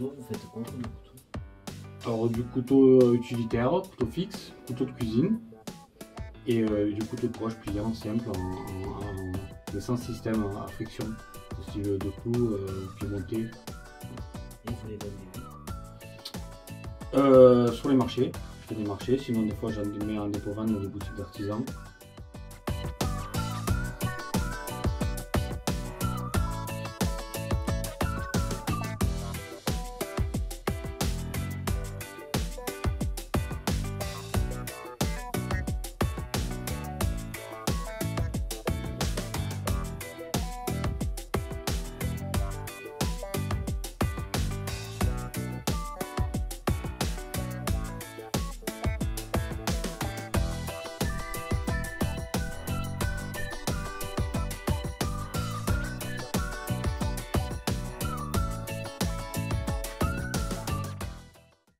vous faites quoi comme couteau? Alors du couteau euh, utilitaire, couteau fixe, couteau de cuisine et euh, du couteau de poche pliant simple en, en, en- sans système à friction, style de clou, euh, piémonté. Et vous les vendez Euh, sur les marchés, je fais des marchés, sinon des fois j'en mets en dépôt vente dans des boutiques d'artisans.